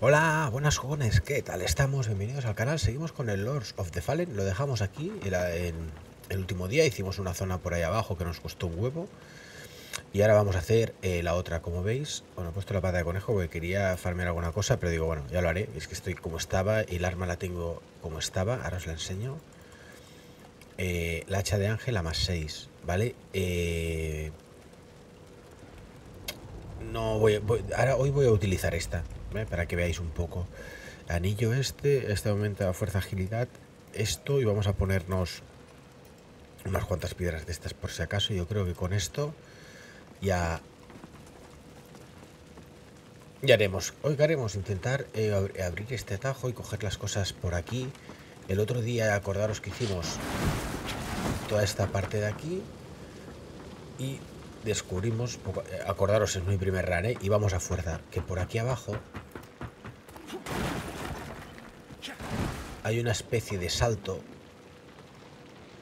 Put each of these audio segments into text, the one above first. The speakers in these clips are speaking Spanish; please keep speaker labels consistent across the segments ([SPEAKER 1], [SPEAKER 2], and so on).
[SPEAKER 1] Hola, buenas jóvenes, ¿qué tal estamos? Bienvenidos al canal. Seguimos con el Lords of the Fallen. Lo dejamos aquí en el último día. Hicimos una zona por ahí abajo que nos costó un huevo. Y ahora vamos a hacer eh, la otra, como veis. Bueno, he puesto la pata de conejo porque quería farmear alguna cosa, pero digo, bueno, ya lo haré. Es que estoy como estaba y el arma la tengo como estaba. Ahora os la enseño. Eh, la hacha de ángel a más 6, ¿vale? Eh, no voy, ahora hoy voy a utilizar esta para que veáis un poco. Anillo este este aumenta fuerza agilidad. Esto y vamos a ponernos unas cuantas piedras de estas por si acaso. Yo creo que con esto ya ya haremos. Hoy haremos intentar eh, abrir este atajo y coger las cosas por aquí. El otro día acordaros que hicimos toda esta parte de aquí. Y descubrimos, eh, acordaros es mi primer run, ¿eh? y vamos a fuerza, que por aquí abajo hay una especie de salto.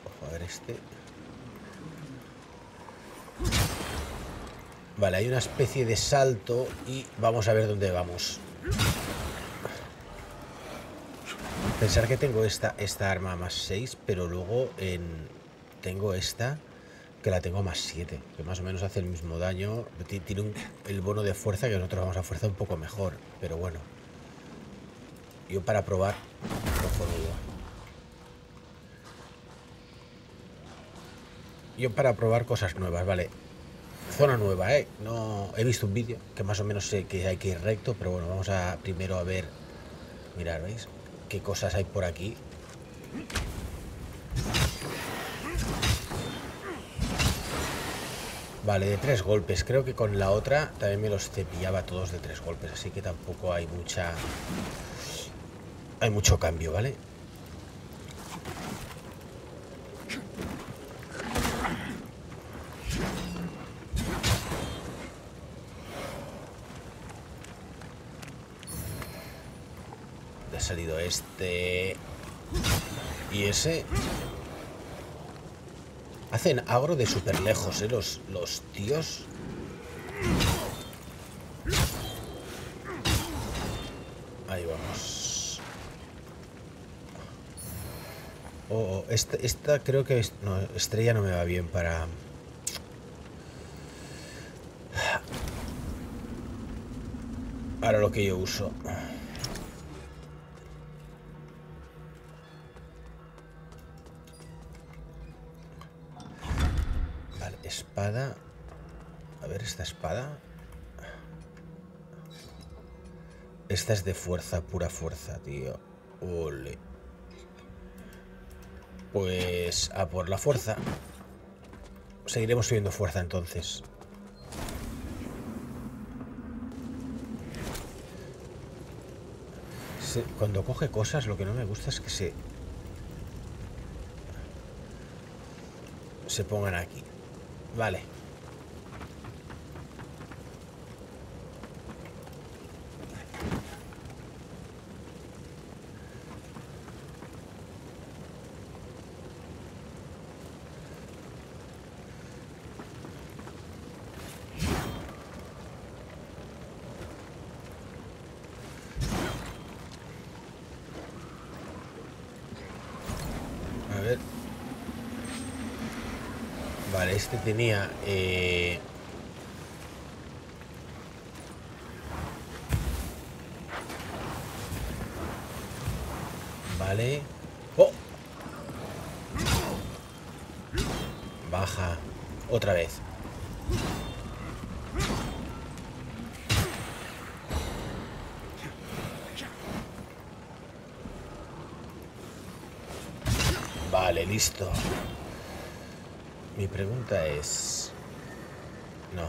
[SPEAKER 1] Ojo, a ver este. Vale, hay una especie de salto y vamos a ver dónde vamos. Pensar que tengo esta, esta arma más 6, pero luego en, tengo esta que la tengo más 7, que más o menos hace el mismo daño. Tiene el bono de fuerza que nosotros vamos a fuerza un poco mejor, pero bueno. Yo para probar, Yo para probar cosas nuevas, vale. Zona nueva, ¿eh? No, he visto un vídeo que más o menos sé que hay que ir recto, pero bueno, vamos a primero a ver... Mirad, ¿veis? ¿Qué cosas hay por aquí? Vale, de tres golpes. Creo que con la otra también me los cepillaba todos de tres golpes. Así que tampoco hay mucha... Hay mucho cambio, ¿vale? Ha salido este... Y ese... Hacen agro de súper lejos, ¿eh? Los, los tíos. Ahí vamos. Oh, oh esta, esta, creo que... Estrella no me va bien para... Ahora lo que yo uso. Espada. Esta es de fuerza, pura fuerza, tío. Ole. Pues a por la fuerza. Seguiremos subiendo fuerza entonces. cuando coge cosas, lo que no me gusta es que se... Se pongan aquí. Vale. Este tenía... Eh... Vale. ¡Oh! Baja. Otra vez. Vale, listo. Mi pregunta es... No.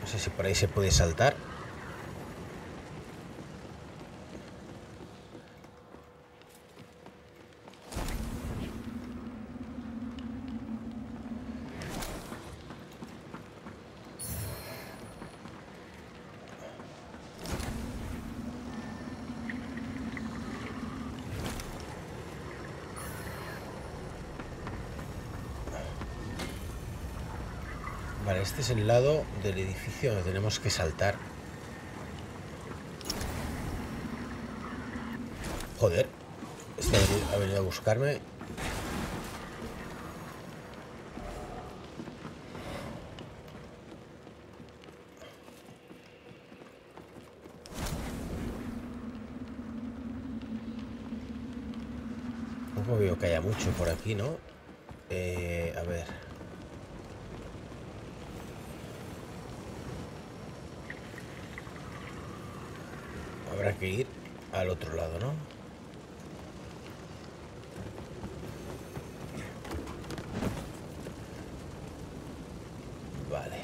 [SPEAKER 1] No sé si por ahí se puede saltar. Vale, este es el lado del edificio donde tenemos que saltar. Joder. Este ha venido a buscarme. Tampoco veo que haya mucho por aquí, ¿no? Eh, a ver. Habrá que ir al otro lado, ¿no? Vale.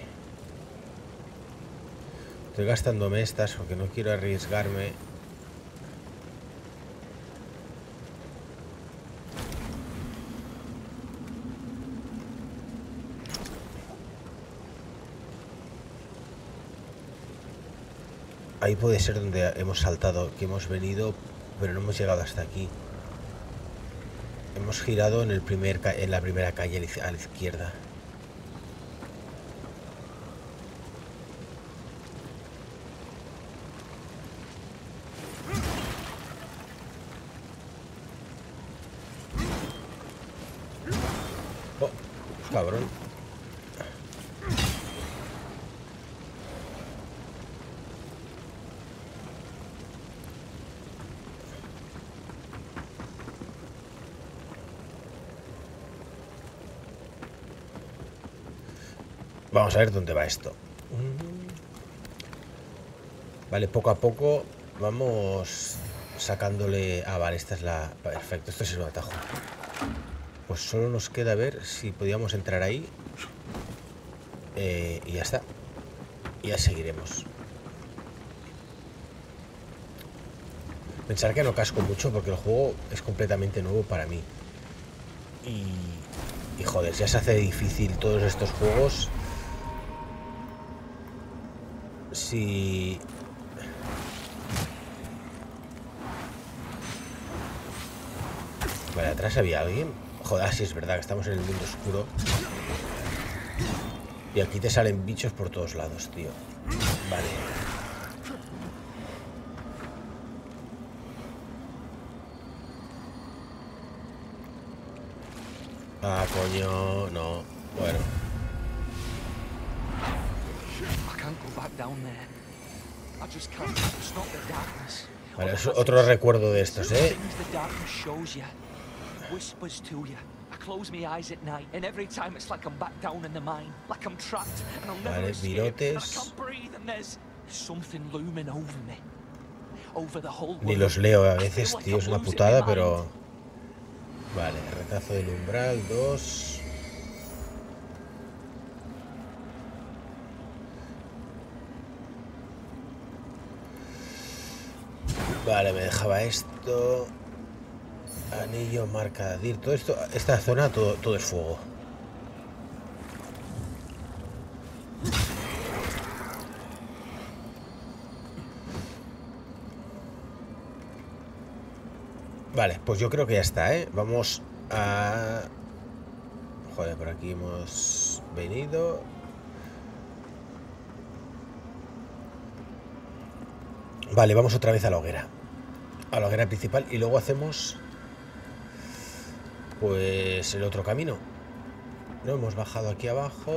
[SPEAKER 1] Estoy gastándome estas porque no quiero arriesgarme Ahí puede ser donde hemos saltado, que hemos venido, pero no hemos llegado hasta aquí. Hemos girado en, el primer, en la primera calle a la izquierda. Oh, cabrón. Vamos a ver dónde va esto. Vale, poco a poco vamos sacándole... Ah, vale, esta es la... Perfecto, esto es el atajo. Pues solo nos queda ver si podíamos entrar ahí. Eh, y ya está. Y ya seguiremos. Pensar que no casco mucho porque el juego es completamente nuevo para mí. Y, y joder, ya se hace difícil todos estos juegos si... Vale, atrás había alguien. Joder, si es verdad que estamos en el mundo oscuro. Y aquí te salen bichos por todos lados, tío. Vale. Ah, coño, no. Vale, es otro recuerdo de estos, ¿eh? Vale, virotes. Ni los leo a veces, tío, es una putada, pero... Vale, retazo del umbral, dos... Vale, me dejaba esto. Anillo, marca DIR. Todo esto, esta zona, todo, todo es fuego. Vale, pues yo creo que ya está, ¿eh? Vamos a... Joder, por aquí hemos venido. Vale, vamos otra vez a la hoguera a la hoguera principal y luego hacemos pues el otro camino. No hemos bajado aquí abajo.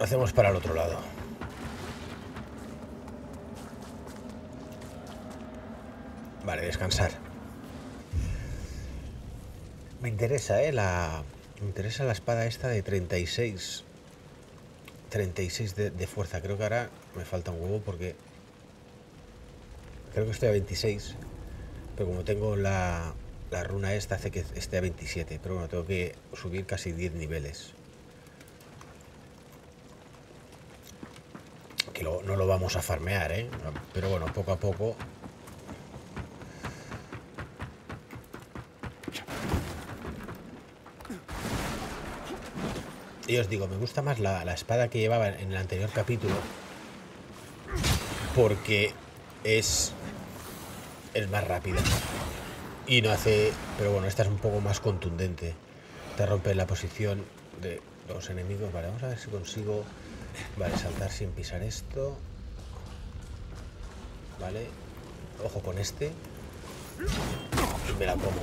[SPEAKER 1] Hacemos para el otro lado. Vale, descansar. Me interesa, ¿eh? La... Me interesa la espada esta de 36. 36 de, de, fuerza. Creo que ahora me falta un huevo porque... Creo que estoy a 26. Pero como tengo la, la runa esta hace que esté a 27. Pero bueno, tengo que subir casi 10 niveles. Que lo, no lo vamos a farmear, ¿eh? Pero bueno, poco a poco Y os digo, me gusta más la, espada que llevaba en el anterior capítulo. Porque es, es más rápida. Y no hace... Pero bueno, esta es un poco más contundente. Te rompe la posición de los enemigos. Vale, vamos a ver si consigo... Vale, saltar sin pisar esto. Vale. Ojo con este. me la como.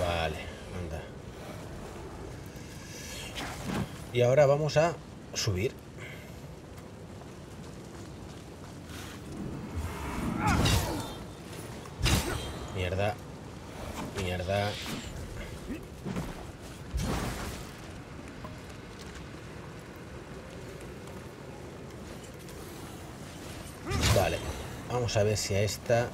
[SPEAKER 1] Vale, anda. Y ahora vamos a subir. Mierda. Mierda. Vale. Vamos a ver si a esta...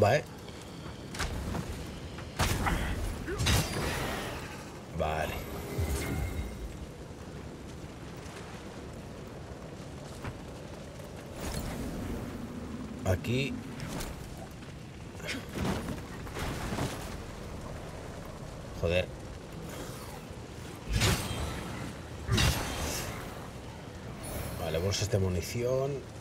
[SPEAKER 1] bomba, ¿eh? Vale. Aquí... Joder. Vale, bolsas de munición.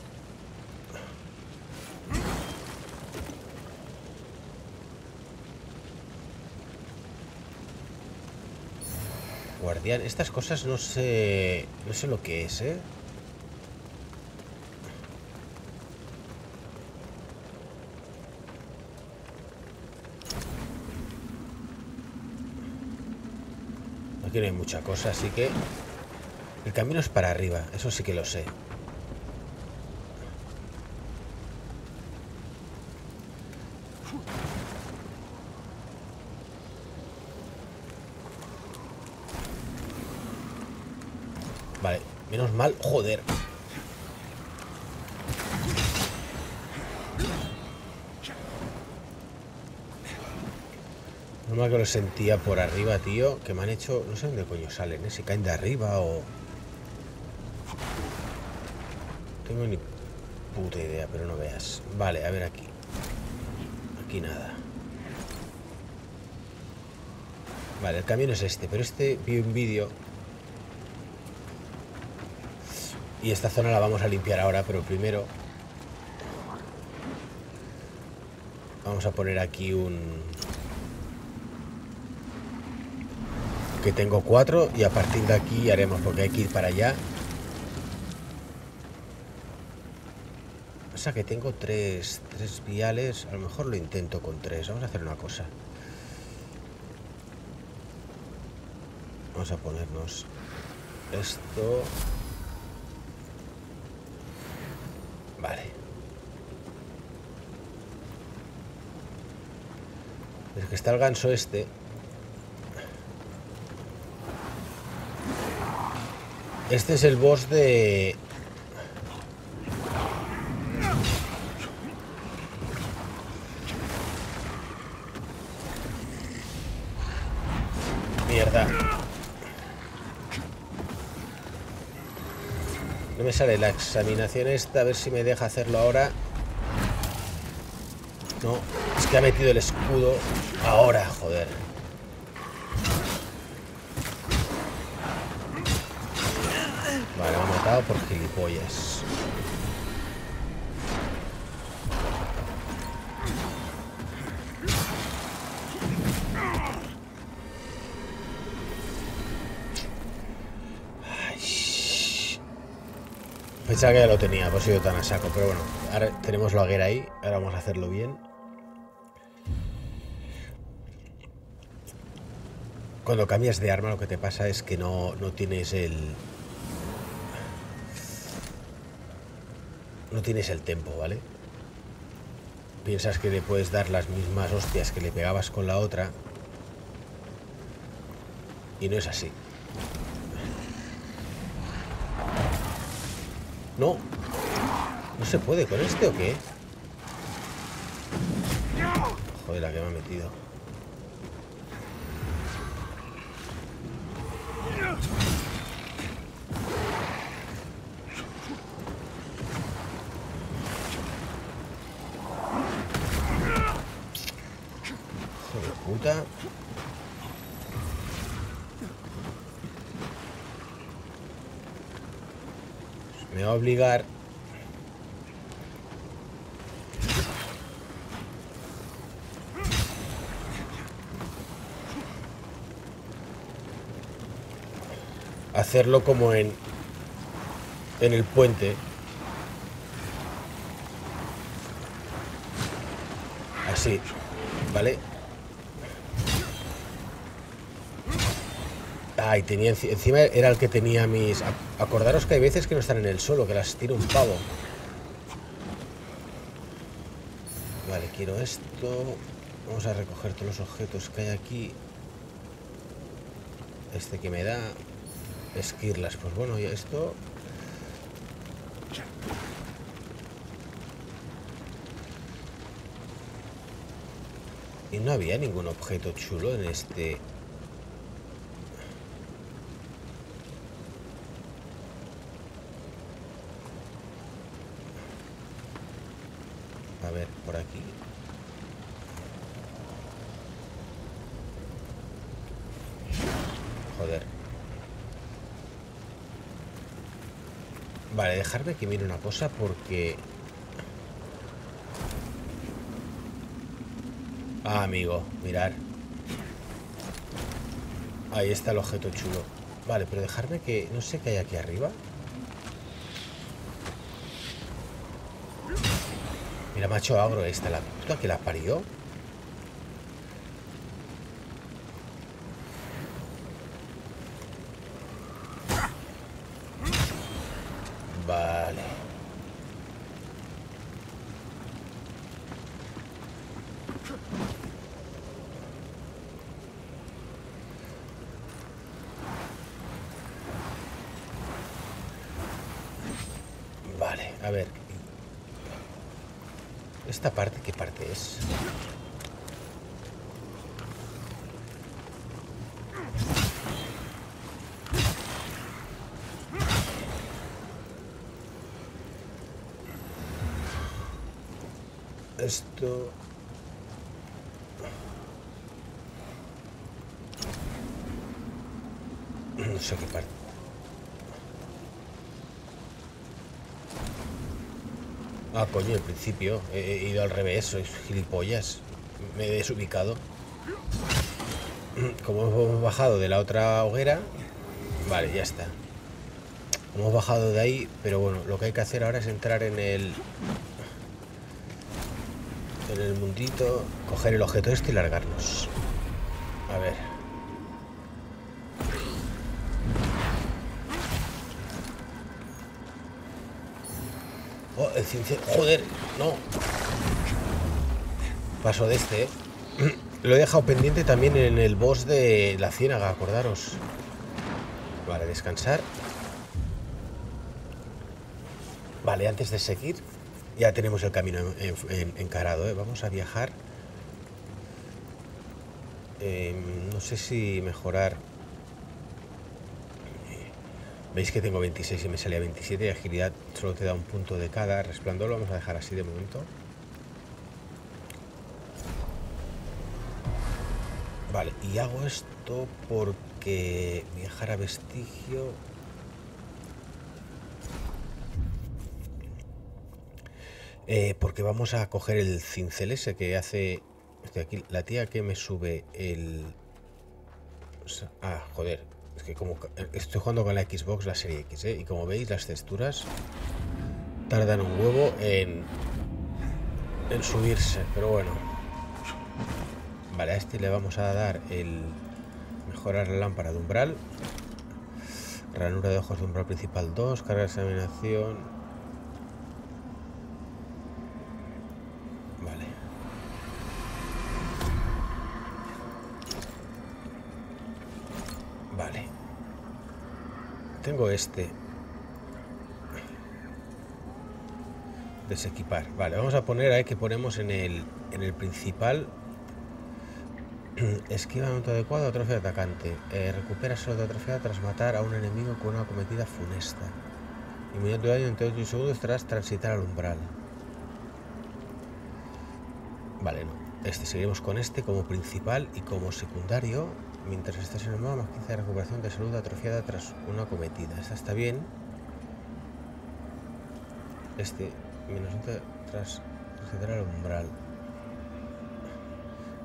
[SPEAKER 1] Estas cosas no sé... No sé lo que es, ¿eh? Aquí no hay mucha cosa, así que... El camino es para arriba, eso sí que lo sé. Vale, menos mal, joder. No me que lo sentía por arriba, tío. Que me han hecho... No sé dónde coño salen, ¿eh? Si caen de arriba o... tengo ni puta idea, pero no veas. Vale, a ver aquí. Aquí nada. Vale, el camino es este, pero este vi un vídeo Y esta zona la vamos a limpiar ahora, pero primero vamos a poner aquí un... Que tengo cuatro y a partir de aquí haremos, porque hay que ir para allá. O sea que tengo tres, tres viales, a lo mejor lo intento con tres. Vamos a hacer una cosa. Vamos a ponernos esto Vale. Es que está el ganso este. Este es el boss de... Mierda. No me sale la examinación esta, a ver si me deja hacerlo ahora. No, es que ha metido el escudo ahora, joder. Vale, me ha matado por gilipollas. Pensaba que ya lo tenía, pues sido tan a saco, pero bueno, ahora tenemos la hoguera ahí, ahora vamos a hacerlo bien. Cuando cambias de arma lo que te pasa es que no, no tienes el... No tienes el tempo, ¿vale? Piensas que le puedes dar las mismas hostias que le pegabas con la otra. Y no es así. No. ¿No se puede con este o qué? Joder, la que me ha metido. Joder, puta. punta. Obligar. Hacerlo como en en el puente. Así vale ay tenía encima era el que tenía mis acordaros que hay veces que no están en el suelo que las tira un pavo. Vale quiero esto. Vamos a recoger todos los objetos que hay aquí. Este que me da. Esquirlas. Pues bueno, y esto... Y no había ningún objeto chulo en este... A ver, por aquí. Joder. Vale, dejarme que mire una cosa porque... Ah, amigo, mirar. Ahí está el objeto chulo. Vale, pero dejarme que... No sé qué hay aquí arriba. Mira, macho agro esta, la puta que la parió. A ver. ¿Esta parte qué parte es? Esto... No sé qué parte. Ah, al principio. He, ido al revés, soy gilipollas. Me he desubicado. Como hemos bajado de la otra hoguera... Vale, ya está. Hemos bajado de ahí, pero bueno, lo que hay que hacer ahora es entrar en el... En el mundito, coger el objeto este y largarnos. Joder, no. Paso de este, ¿eh? Lo he dejado pendiente también en el boss de la ciénaga, acordaros. Vale, descansar. Vale, antes de seguir, ya tenemos el camino encarado, ¿eh? Vamos a viajar. Em, no sé si mejorar Veis que tengo 26 y me salía 27 y agilidad solo te da un punto de cada. Resplandor lo vamos a dejar así de momento. Vale, y hago esto porque viajar a vestigio... Eh, porque vamos a coger el cincel ese que hace... Aquí, la tía que me sube el... Ah, joder, que como estoy jugando con la Xbox, la serie X, ¿eh? y como veis las texturas tardan un huevo en, en subirse, pero bueno. Vale, a este le vamos a dar el mejorar la lámpara de umbral. Ranura de ojos de umbral principal 2, carga de examinación, este. Desequipar. Vale, vamos a poner ahí que ponemos en el, en el principal. Esquiva momento adecuado, atrofia de atacante. Eh, recupera solo de atrofia tras matar a un enemigo con una cometida funesta. Inmediato daño entre 8 segundos tras transitar al umbral. Vale, no. Este, seguiremos con este como principal y como secundario. Mientras estás en el mapa, más 15 de recuperación de salud atrofiada tras una cometida. Esta está bien. Este, menos tras acceder al umbral.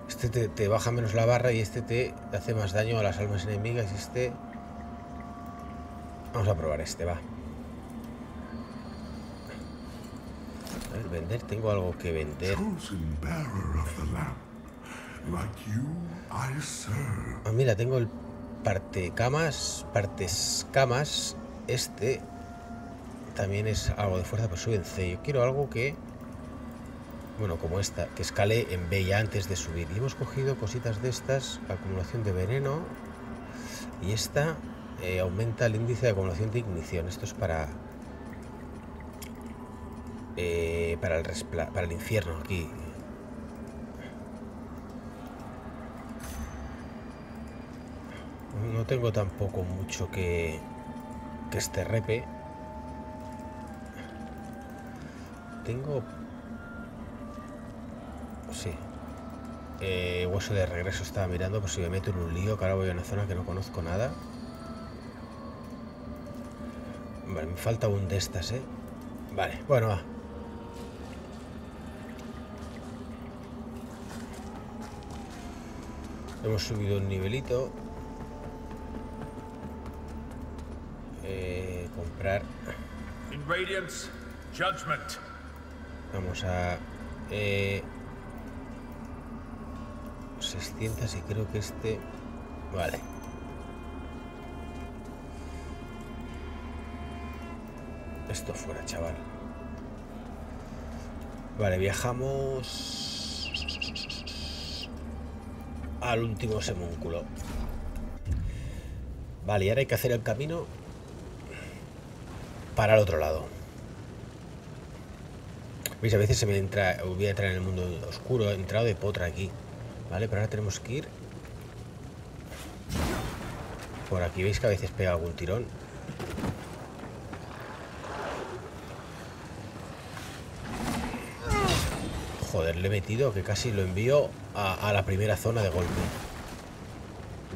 [SPEAKER 1] Este te, baja menos la barra y este te hace más daño a las almas enemigas este... Vamos a probar este, va. A ver, vender, tengo algo que vender. Ah, mira, tengo el parte camas, partes camas. Este también es algo de fuerza, pero sube en C. Yo quiero algo que, bueno, como esta, que escale en B ya antes de subir. Y hemos cogido cositas de estas, acumulación de veneno. Y esta eh, aumenta el índice de acumulación de ignición. Esto es para eh, para, el para el infierno aquí. No tengo tampoco mucho que, que este repe. Tengo... Sí. Eh, hueso de regreso estaba mirando por si me meto en un lío, que ahora voy a una zona que no conozco nada. Vale, me falta un de estas, ¿eh? Vale, bueno, va. Hemos subido un nivelito. Eh, comprar. Vamos a... Eh, 600 y creo que este... Vale. Esto fuera, chaval. Vale, viajamos al último semúnculo. Vale, y ahora hay que hacer el camino para el otro lado. Veis, a veces se me entra, voy a entrar en el mundo oscuro, he entrado de potra aquí. Vale, pero ahora tenemos que ir por aquí. Veis que a veces pega algún tirón. Le he metido que casi lo envío a, la primera zona de golpe.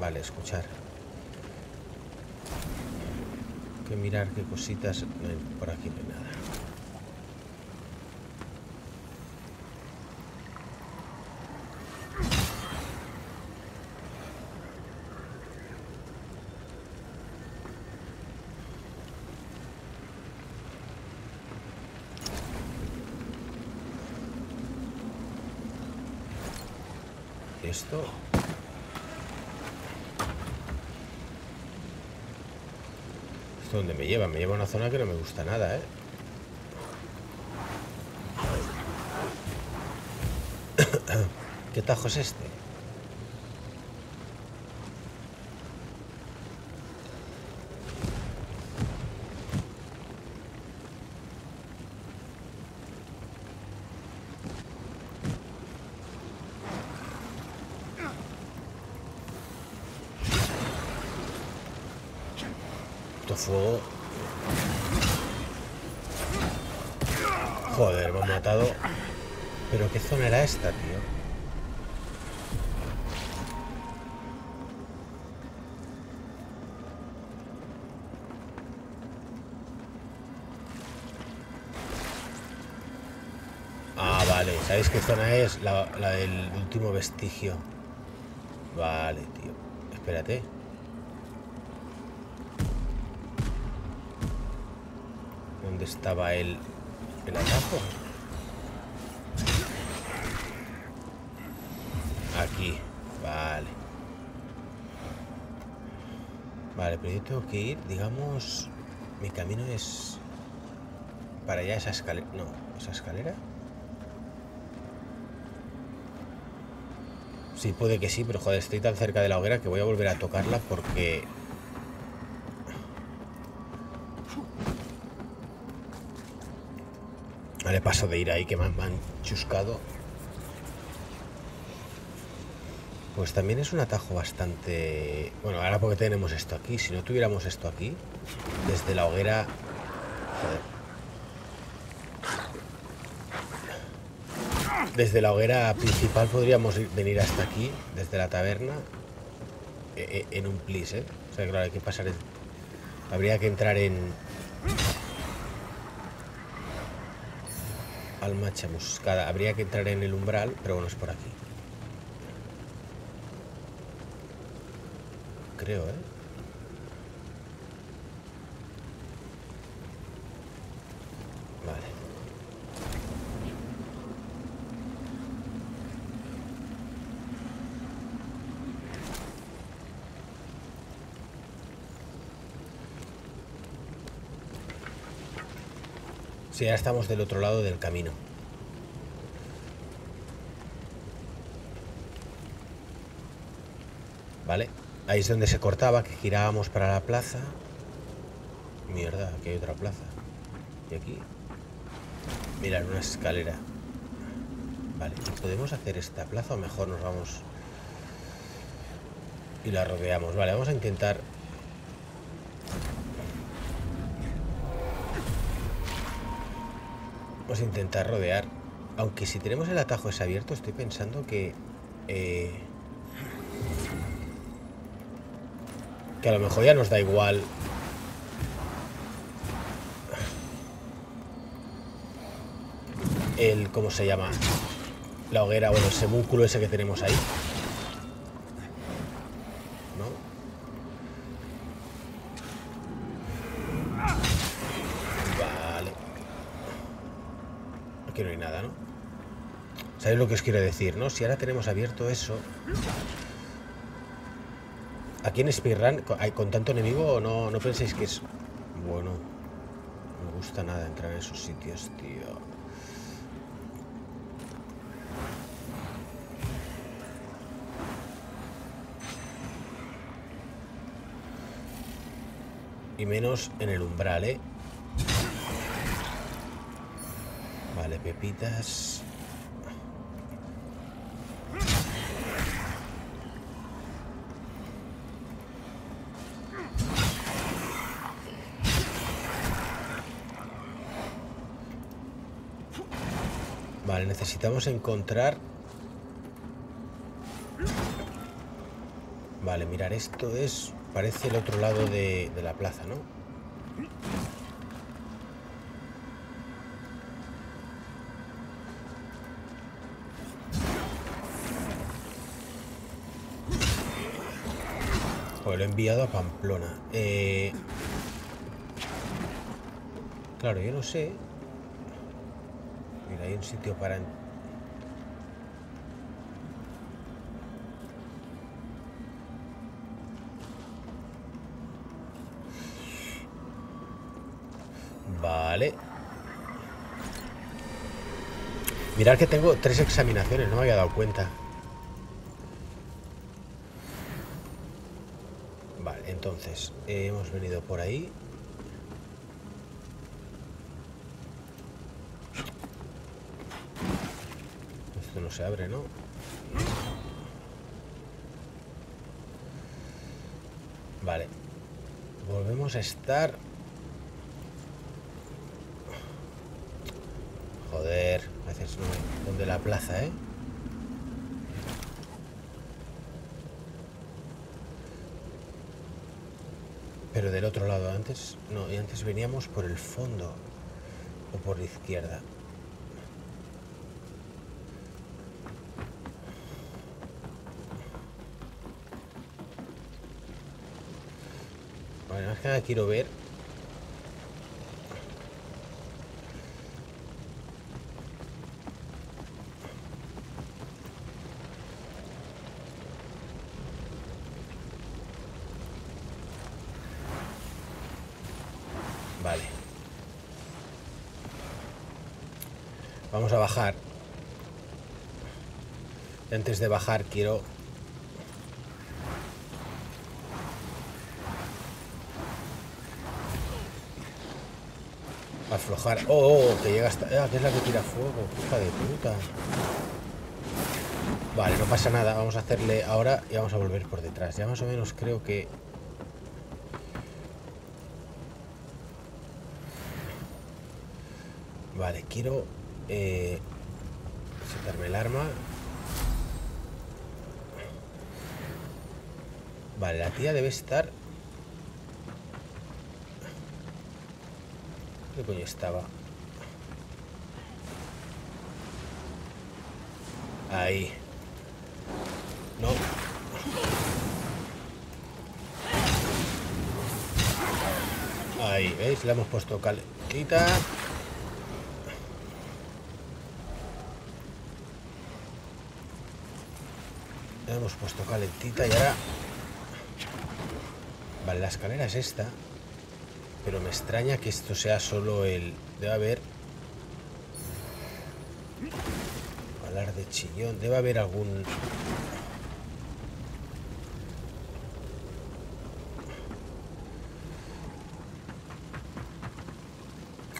[SPEAKER 1] Vale, escuchar. que mirar qué cositas... por aquí no hay nada. Esto... ¿Esto dónde me lleva? Me lleva a una zona que no me gusta nada, ¿eh? ¿Qué tajo es este? Joder, me han matado. ¿Pero qué zona era esta, tío? Ah, vale. ¿Sabéis qué zona es? La, la del último vestigio. Vale, tío. Espérate. estaba el, el atajo? Aquí, vale. Vale, pero yo tengo que ir, digamos, mi camino es para allá esa escalera. No, esa escalera. Sí, puede que sí, pero joder, estoy tan cerca de la hoguera que voy a volver a tocarla porque Vale, paso de ir ahí que me han, chuscado. Pues también es un atajo bastante... Bueno, ahora porque tenemos esto aquí. Si no tuviéramos esto aquí, desde la hoguera... Desde la hoguera principal podríamos venir hasta aquí, desde la taberna, e, e, en un plis, ¿eh? O sea, claro, hay que pasar... Habría que entrar en... Alma chamuscada. Habría que entrar en el umbral, pero bueno, es por aquí. Creo, ¿eh? Sí, ya estamos del otro lado del camino. Vale, ahí es donde se cortaba, que girábamos para la plaza. Mierda, aquí hay otra plaza. Y aquí. Mirad, una escalera. Vale, ¿podemos hacer esta plaza o mejor nos vamos y la rodeamos? Vale, vamos a intentar Vamos a intentar rodear. Aunque si tenemos el atajo es abierto, estoy pensando que... Eh, que a lo mejor ya nos da igual. El... ¿Cómo se llama? La hoguera, bueno, el semúnculo ese que tenemos ahí. no hay nada, ¿no? ¿Sabéis lo que os quiero decir, no? Si ahora tenemos abierto eso... Aquí en Speedrun, con tanto enemigo, no, no penséis que es... Bueno, no me gusta nada entrar en esos sitios, tío. Y menos en el umbral, ¿eh? Vale, pepitas. Vale, necesitamos encontrar... Vale, mirar, esto es... Parece el otro lado de, la plaza, ¿no? lo he enviado a Pamplona. Eh, claro, yo no sé. Hay un sitio para... Vale. Mirad que tengo tres examinaciones, no me había dado cuenta. Entonces, hemos venido por ahí. Esto no se abre, ¿no? Vale. Volvemos a estar... Joder, a veces no... Donde la plaza, ¿eh? Pero del otro lado, antes no, y antes veníamos por el fondo o por la izquierda. Nada quiero ver Vamos a bajar. Antes de bajar quiero... Oh, oh, oh que llega hasta... Ah, que es la que tira fuego. Hija de puta. Vale, no pasa nada. Vamos a hacerle ahora y vamos a volver por detrás. Ya más o menos creo que... Vale, quiero eh, Quitarme el arma. Vale, la tía debe estar... ¿Qué coño estaba? Ahí. No. Ahí, ¿veis? Le hemos puesto calentita. Le hemos puesto calentita y ahora... Vale, la escalera es esta. Pero me extraña que esto sea solo el... Debe haber... Hablar de chillón. Debe haber algún...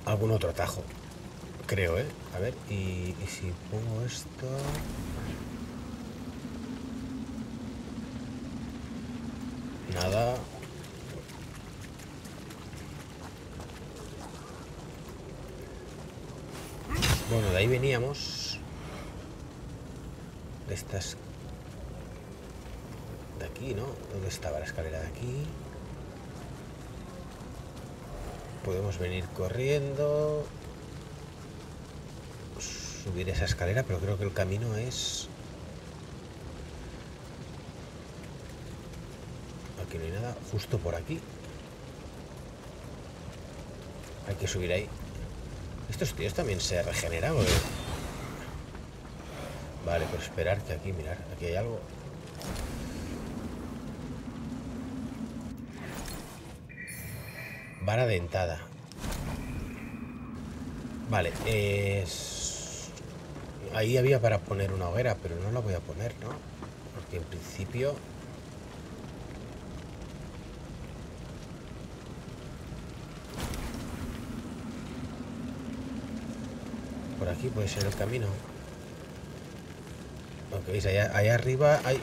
[SPEAKER 1] algún otro atajo. Creo, ¿eh? A ver, y, y si pongo esto... Nada. De estas... De aquí, ¿no? ¿Dónde estaba la escalera de aquí? podemos venir corriendo subir esa escalera pero creo que el camino es aquí no hay nada justo por aquí hay que subir ahí estos tíos también se regeneran vale pero esperar que aquí mirar aquí hay algo Vara dentada. Vale, es... Ahí había para poner una hoguera, pero no la voy a poner, ¿no? Porque en principio... Por aquí puede ser el camino. Ok, allá, allá arriba hay...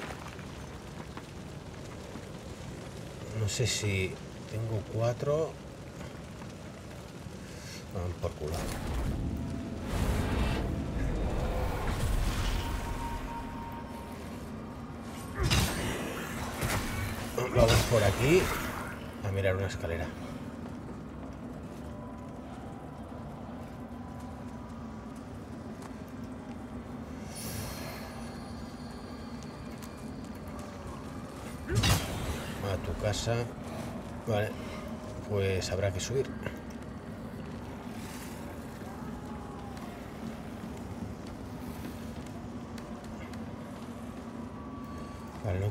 [SPEAKER 1] No sé si tengo cuatro por culo. Vamos por aquí a mirar una escalera. Casa. Vale, pues habrá que subir.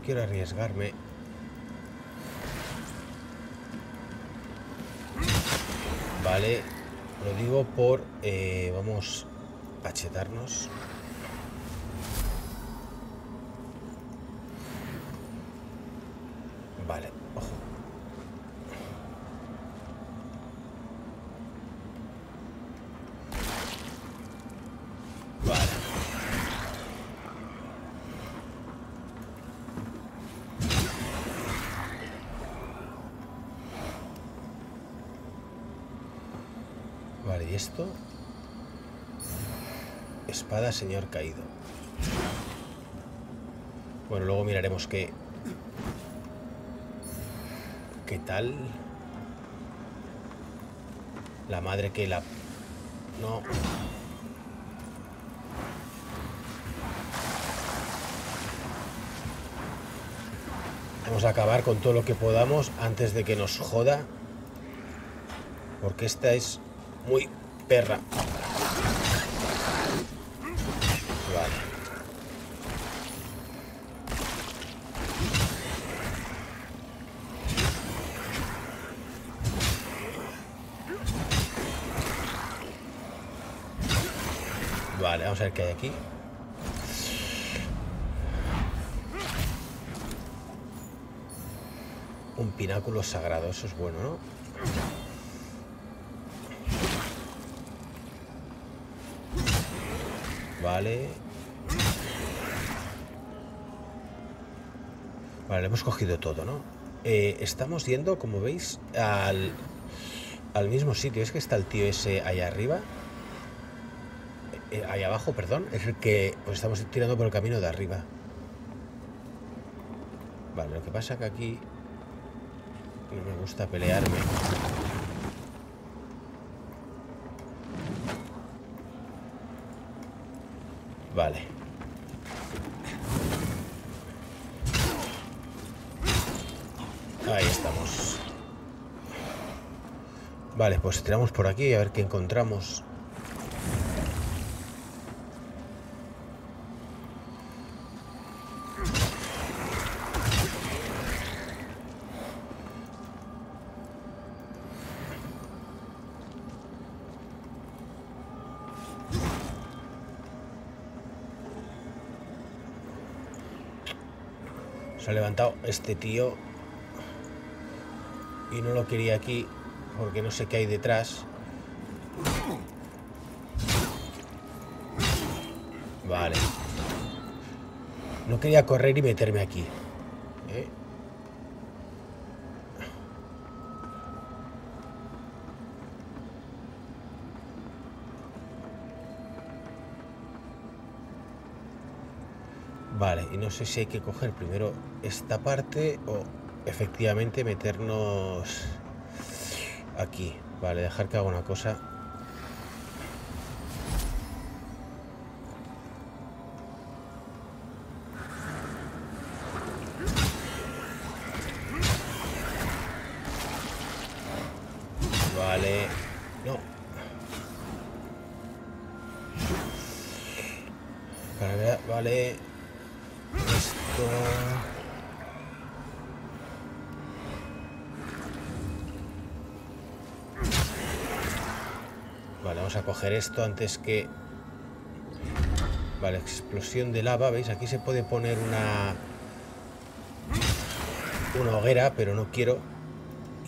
[SPEAKER 1] quiero arriesgarme. Vale, lo digo por... Eh, vamos a chetarnos. Vale, ojo. esto? Espada señor caído. Bueno, luego miraremos qué... ¿Qué tal? La madre que la... No... Vamos a acabar con todo lo que podamos antes de que nos joda. Porque esta es muy perra. Vale. Vale, vamos a ver qué hay aquí. Un pináculo sagrado, eso es bueno, ¿no? Vale. Vale, hemos cogido todo, ¿no? Eh, estamos yendo, como veis, al, al mismo sitio. Es que está el tío ese allá arriba. Eh, ahí abajo, perdón, es el que pues estamos tirando por el camino de arriba. Vale, lo que pasa que aquí no me gusta pelearme. Vale. Ahí estamos. Vale, pues tiramos por aquí a ver qué encontramos. Se ha levantado este tío y no lo quería aquí porque no sé qué hay detrás. Vale. No quería correr y meterme aquí. ¿eh? Vale, y no sé si hay que coger primero esta parte o efectivamente meternos aquí. Vale, dejar que haga una cosa. Esto antes que... Vale, explosión de lava, ¿veis? Aquí se puede poner una... Una hoguera, pero no quiero...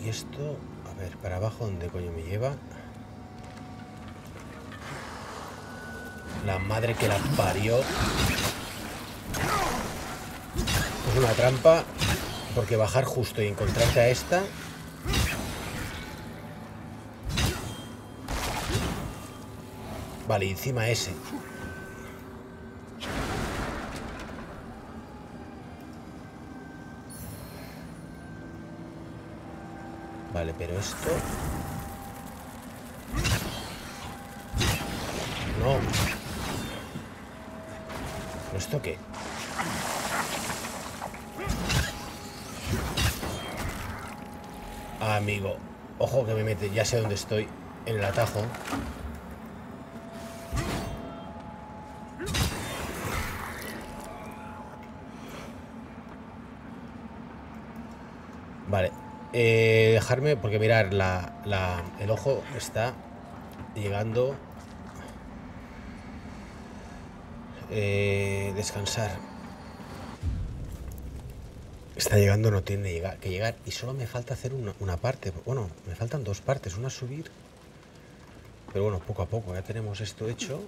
[SPEAKER 1] Y esto... A ver, para abajo, ¿dónde coño me lleva? La madre que la parió. Es una trampa, porque bajar justo y encontrarte a esta... Vale, encima ese. Vale, pero esto... No. ¿Esto qué? amigo. Ojo que me mete, ya sé dónde estoy. En el atajo. Vale. Eh, dejarme, porque mirar, la, el ojo está llegando. Eh, descansar. Está llegando, no tiene que llegar. Y solo me falta hacer una, parte. Bueno, me faltan dos partes. Una subir. Pero bueno, poco a poco. Ya tenemos esto hecho.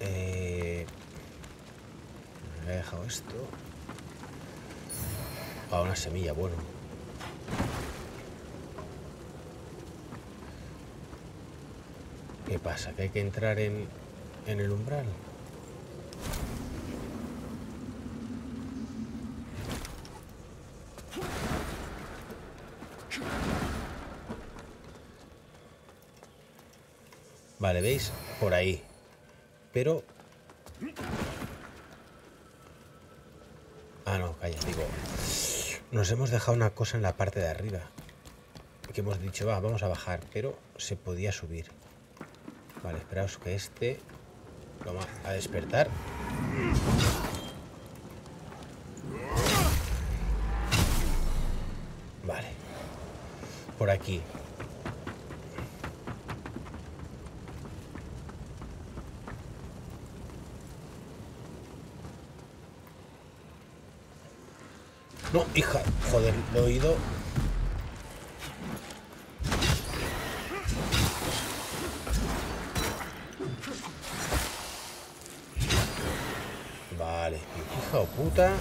[SPEAKER 1] Eh, me he dejado esto. Ah, una semilla, bueno. ¿Qué pasa? ¿Que hay que entrar en, en el umbral? Vale, ¿veis? Por ahí. Pero... Ah, no, calla, digo... Nos hemos dejado una cosa en la parte de arriba. Que hemos dicho, va, vamos a bajar, pero se podía subir. Vale, esperaos que este lo va a despertar. Vale. Por aquí. No, hija, joder, lo he oído. Vale, hija o puta.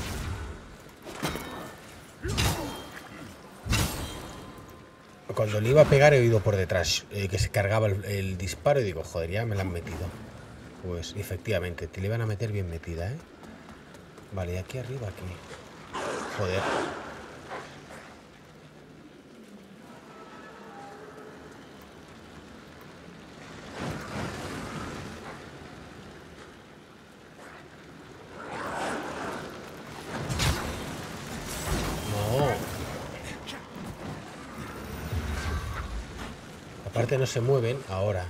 [SPEAKER 1] cuando le iba a pegar he oído por detrás eh, que se cargaba el, disparo y digo, joder, ya me la han metido. Pues efectivamente, te le iban a meter bien metida, ¿eh? Vale, aquí arriba, aquí. Joder. no se mueven ahora.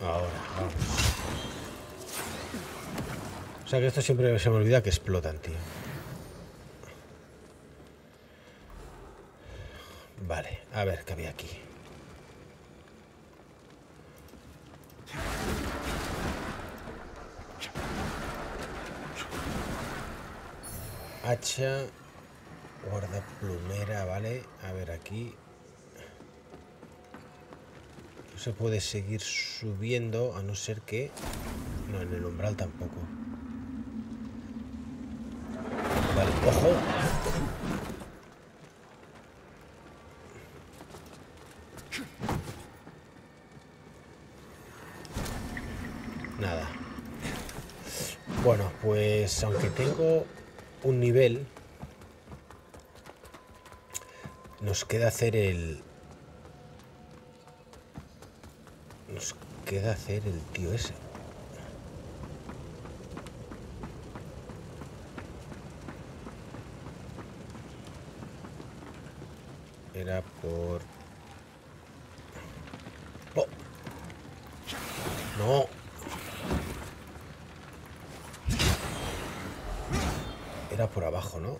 [SPEAKER 1] Ahora, vamos. Que esto siempre se me olvida que explotan, tío. Vale, a ver qué había aquí. hacha, guarda plumera, ¿vale? A ver, aquí no se puede seguir subiendo a no ser que... No, en el umbral tampoco. Vale, Nada. Bueno, pues aunque tengo un nivel, nos queda hacer el... Nos queda hacer el tío ese. Era por... Oh. No. por abajo, ¿no?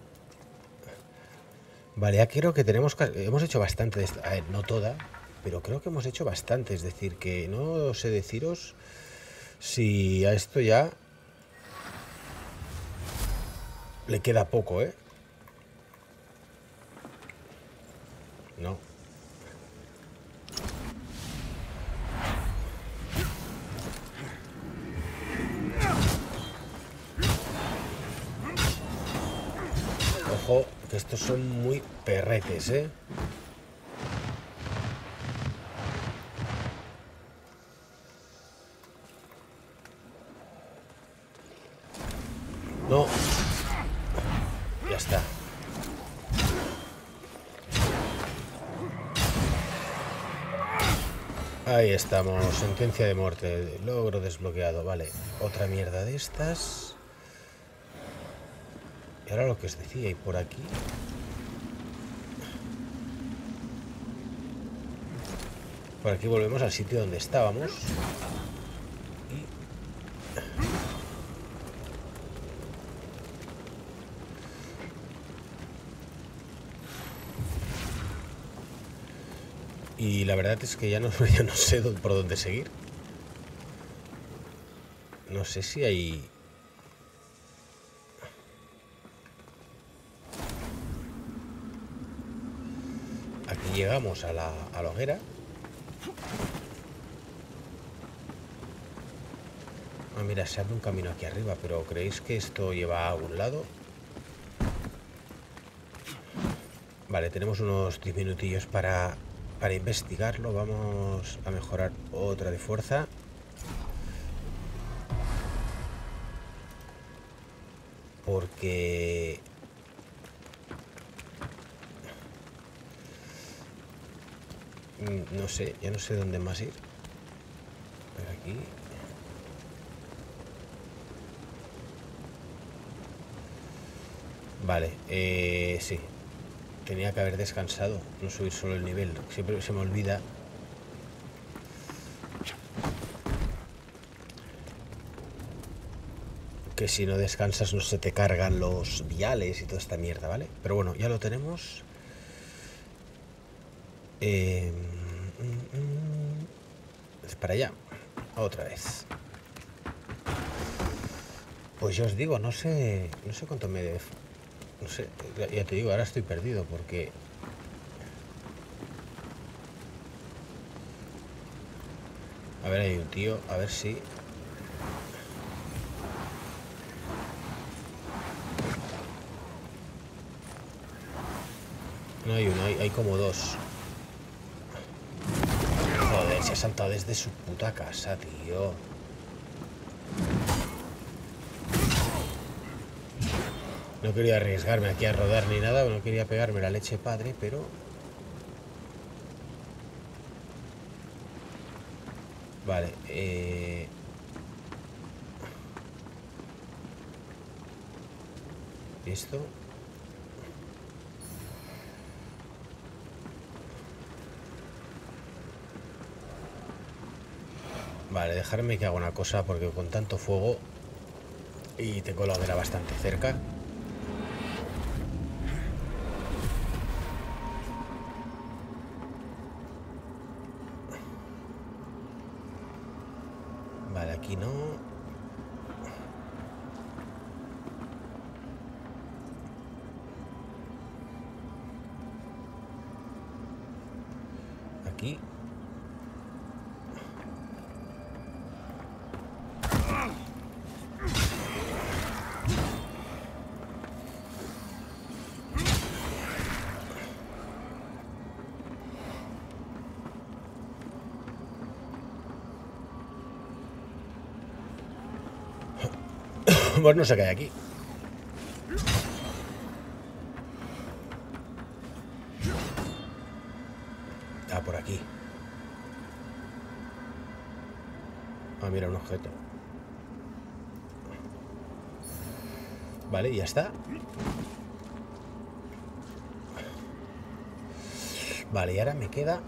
[SPEAKER 1] Ya creo que tenemos... Hemos hecho bastante de A ver, no toda, pero creo que hemos hecho bastante. Es decir, que no sé deciros si a esto ya le queda poco, ¿eh? Que estos son muy perretes, ¿eh? No. Ya está. Ahí estamos, sentencia de muerte, logro desbloqueado, vale. Otra mierda de estas. Y ahora lo que os decía, y por aquí... Por aquí volvemos al sitio donde estábamos. Y... la verdad es que ya no, ya no sé por dónde seguir. No sé si hay llegamos a la, a hoguera. Ah, mira, se abre un camino aquí arriba, pero ¿creéis que esto lleva a algún lado? Vale, tenemos unos 10 minutillos para, para investigarlo. Vamos a mejorar otra de fuerza. Porque no sé, ya no sé dónde más ir. Aquí. Vale, eh, sí. Tenía que haber descansado, no subir solo el nivel. Siempre se me olvida. Que si no descansas no se te cargan los viales y toda esta mierda, ¿vale? Pero bueno, ya lo tenemos. Eh, es para allá. Otra vez. Pues yo os digo, no sé, no sé cuánto me... No sé, ya te digo, ahora estoy perdido porque... A ver, hay un tío. A ver si... No hay uno, hay como dos. Saltado desde su puta casa, tío. No quería arriesgarme aquí a rodar ni nada, no quería pegarme la leche padre, pero... Vale, eh... Esto... Vale, dejarme que haga una cosa porque con tanto fuego y tengo la hoguera bastante cerca. Vale, aquí no. Aquí. Pues no qué hay aquí. Ah, por aquí. Ah, mira, un objeto. Vale, ya está. Vale, y ahora me queda...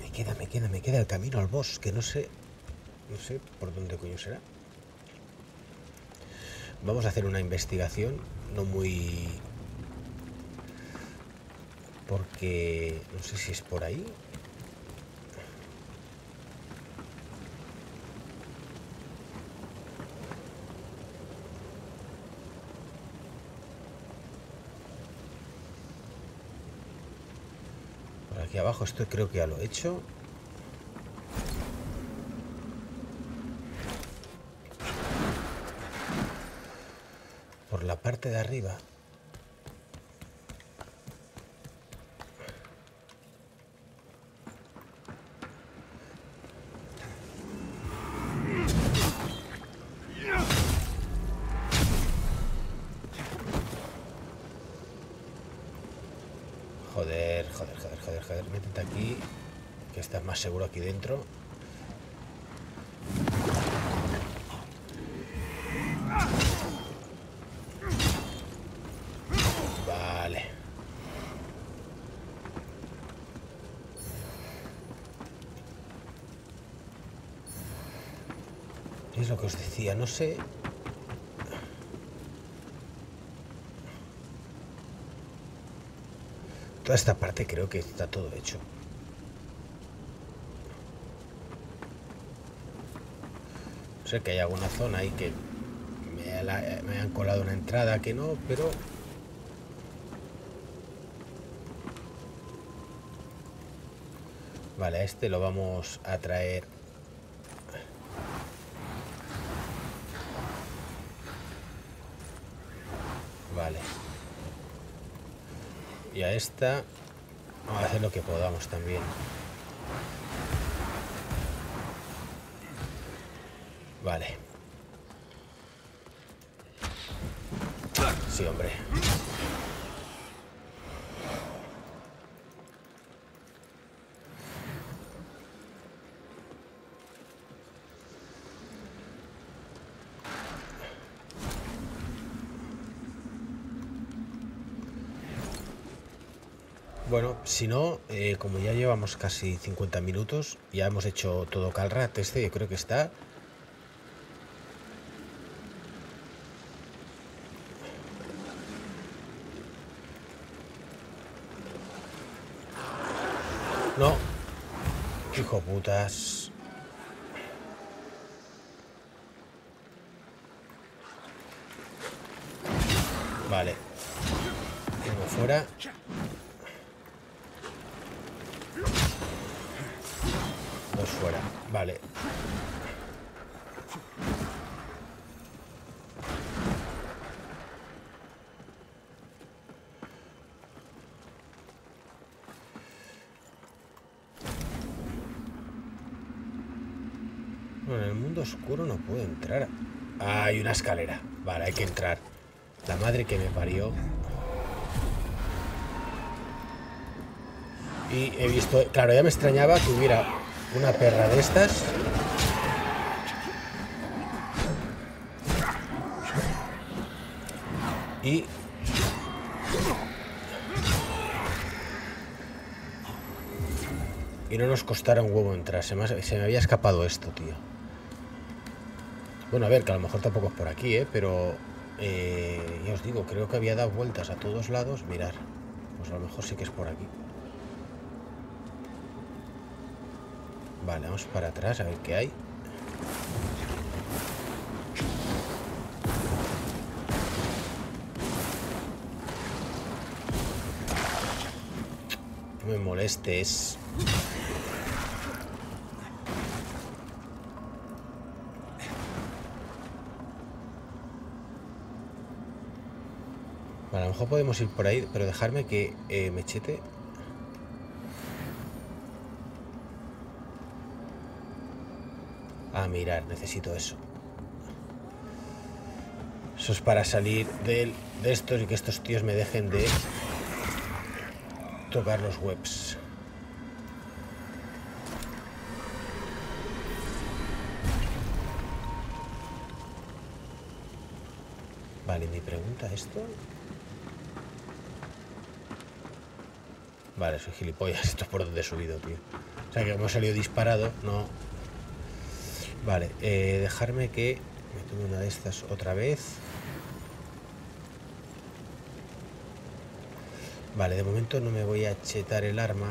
[SPEAKER 1] Me queda, me queda, me queda el camino al boss, que no sé... No sé por dónde coño será. Vamos a hacer una investigación, no muy... Porque no sé si es por ahí. Por aquí abajo esto creo que ya lo he hecho. Por la de arriba. Joder, joder, joder, joder, joder. Métete aquí, que estás más seguro aquí dentro. Vale. Es lo que os decía, no sé Toda esta parte creo que está todo hecho. Sé que hay alguna zona ahí que me, la, me han colado una entrada que no, pero... Vale, a este lo vamos a traer... Vale. Y a esta vamos a hacer lo que podamos también. Vale. Sí, hombre. Bueno, si no, eh, como ya llevamos casi 50 minutos, ya hemos hecho todo Calrat este, yo creo que está. No. Hijo putas. Vale. Uno fuera. Dos fuera. Vale. Bueno, en el mundo oscuro no puedo entrar. Ah, hay una escalera. Vale, hay que entrar. La madre que me parió. Y he visto... Claro, ya me extrañaba que hubiera una perra de estas. Y... Y no nos costara un huevo entrar. Se me, se me había escapado esto, tío. Bueno, a ver, que a lo mejor tampoco es por aquí, ¿eh? Pero... Eh, ya os digo, creo que había dado vueltas a todos lados. Mirar. Pues a lo mejor sí que es por aquí. Vale, vamos para atrás a ver qué hay. No me molestes. Vale, a lo podemos ir por ahí, pero dejarme que eh, Mechete A mirar, necesito eso. Eso es para salir de, de estos y que estos tíos me dejen de tocar los webs. Vale, mi pregunta esto. Vale, soy gilipollas. Esto es por donde he subido, tío. O sea que hemos salido disparado, no Vale, eh, dejarme que me tome una de estas otra vez. Vale, de momento no me voy a chetar el arma.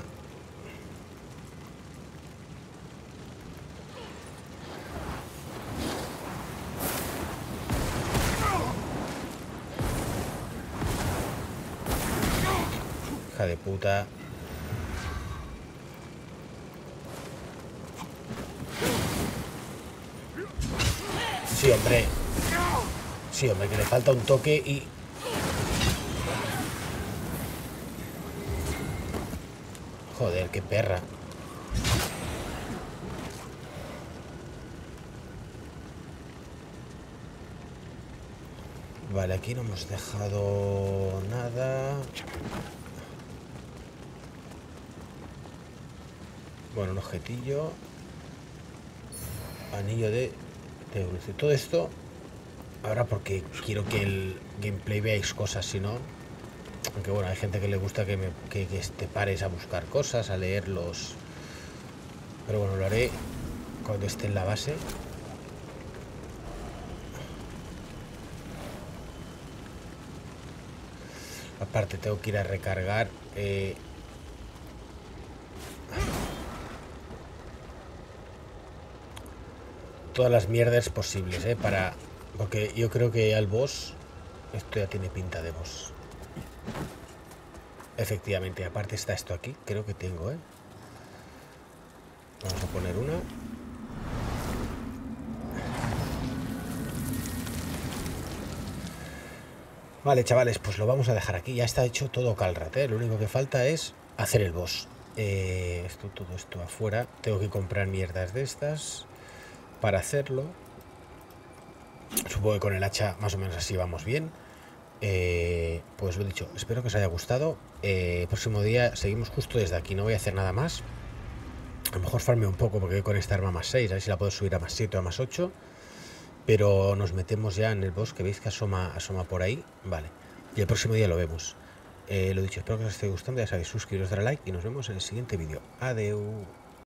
[SPEAKER 1] Hija de puta. Sí, hombre, que le falta un toque y... Joder, qué perra. Vale, aquí no hemos dejado nada. Bueno, un objetillo. Anillo de todo esto ahora porque quiero que el gameplay veáis cosas, si no... Aunque bueno, hay gente que le gusta que, me, que, te pares a buscar cosas, a leerlos. Pero bueno, lo haré cuando esté en la base. Aparte tengo que ir a recargar eh, todas las mierdas posibles, ¿eh? Para... Porque yo creo que al boss... Esto ya tiene pinta de boss. Efectivamente, aparte está esto aquí. Creo que tengo, ¿eh? Vamos a poner una. Vale, chavales, pues lo vamos a dejar aquí. Ya está hecho todo calrat, ¿eh? Lo único que falta es hacer el boss. Eh, esto, todo esto afuera. Tengo que comprar mierdas de estas para hacerlo. Supongo que con el hacha más o menos así vamos bien. Eh, pues lo dicho, espero que os haya gustado. Eh, próximo día seguimos justo desde aquí, no voy a hacer nada más. A lo mejor farme un poco porque con esta arma más 6, a ver si la puedo subir a más 7 o a más 8. Pero nos metemos ya en el bosque, veis que asoma, asoma por ahí. Vale, y el próximo día lo vemos. Eh, lo dicho, espero que os esté gustando, ya sabéis, suscribiros, darle like y nos vemos en el siguiente vídeo. Adeu.